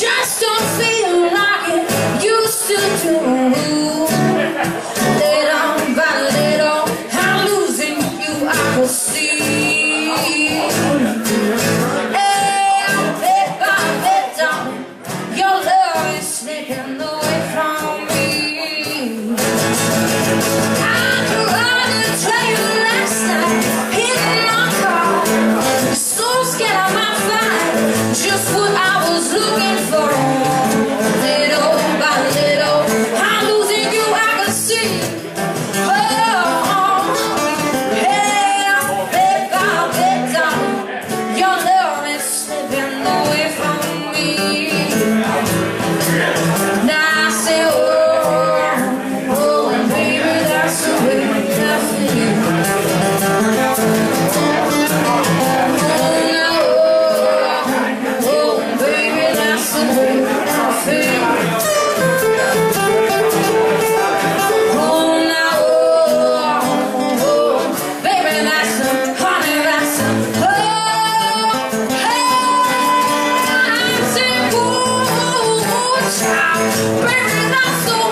just don't feel like it used to do. i'm so.